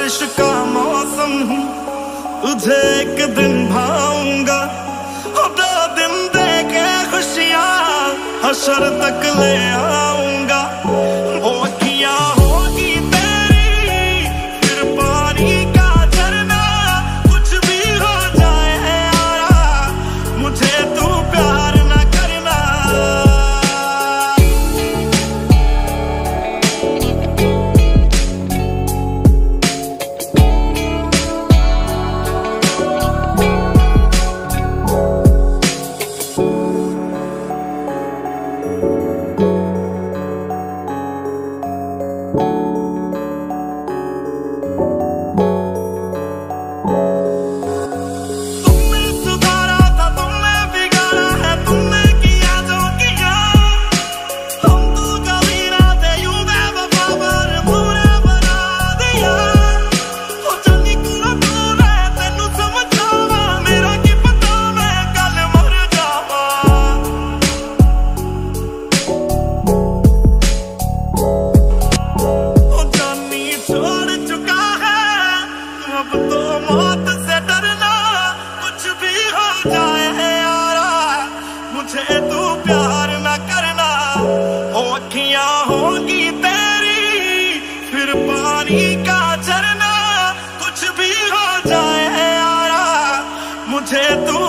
बारिश का मौसम हूँ। तुझे एक दिन भाऊँगा। दो दिन देखे खुशियाँ हशर तक ले आऊँगा तो मौत से डरना कुछ भी हो जाए यारा। मुझे तू प्यार करना। होगी तेरी, फिर पानी का झरना कुछ भी हो जाए यारा। मुझे तू